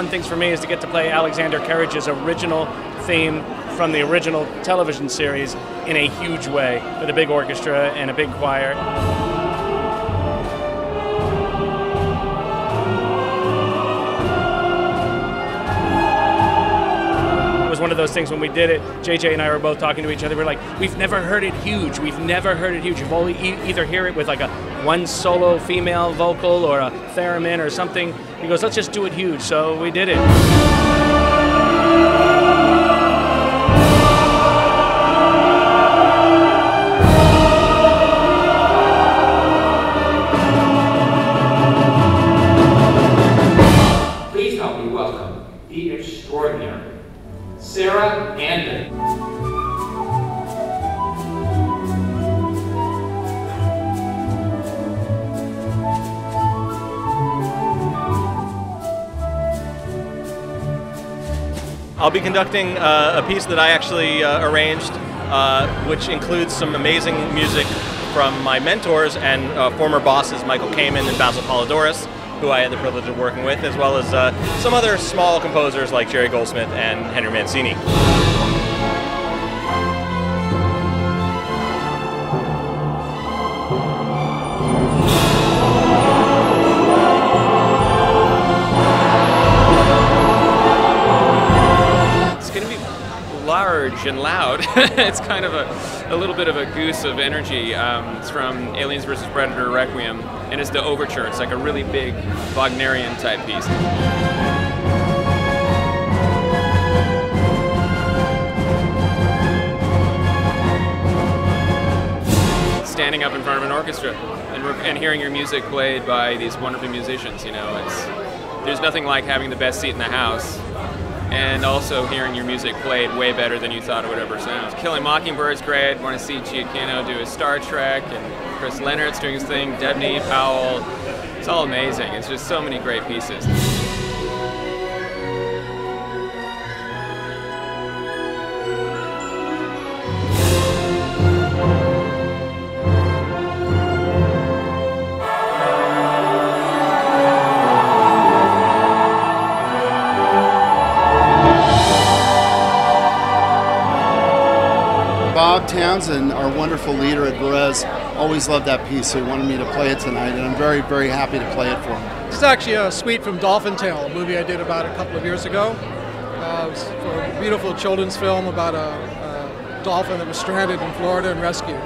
fun things for me is to get to play Alexander Courage's original theme from the original television series in a huge way with a big orchestra and a big choir. Those things when we did it, JJ and I were both talking to each other. We're like, we've never heard it huge. We've never heard it huge. You've only e- either hear it with like a one solo female vocal or a theremin or something. He goes, let's just do it huge. So we did it. I'll be conducting uh, a piece that I actually uh, arranged, uh, which includes some amazing music from my mentors and uh, former bosses, Michael Kamen and Basil Poledouris, who I had the privilege of working with, as well as uh, some other small composers like Jerry Goldsmith and Henry Mancini. And loud. it's kind of a, a little bit of a goose of energy. Um, it's from Aliens vs. Predator Requiem, and it's the overture. It's like a really big Wagnerian type piece. Standing up in front of an orchestra and, and hearing your music played by these wonderful musicians, you know, it's there's nothing like having the best seat in the house and also hearing your music played way better than you thought it would ever sound. Killing Mockingbird's great. Want to see Giacchino do his Star Trek, and Chris Lennertz doing his thing. Debney Powell. It's all amazing. It's just so many great pieces. Townson, our wonderful leader at Varèse, always loved that piece, so he wanted me to play it tonight, and I'm very, very happy to play it for him. This is actually a suite from Dolphin Tale, a movie I did about a couple of years ago. Uh, it was for a beautiful children's film about a, a dolphin that was stranded in Florida and rescued.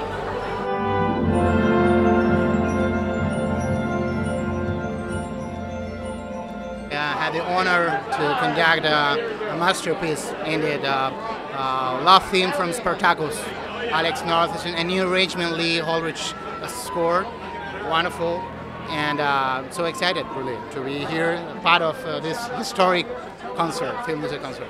I had the honor to conduct a, a masterpiece in the uh, uh, love theme from Spartacus. Alex North a new arrangement Lee Holdridge scored. Wonderful. And uh, so excited, really, to be here, part of uh, this historic concert, film music concert.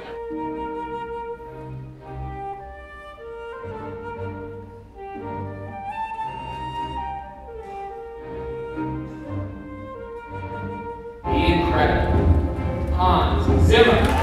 Incredible Hans Zimmer.